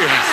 Williams.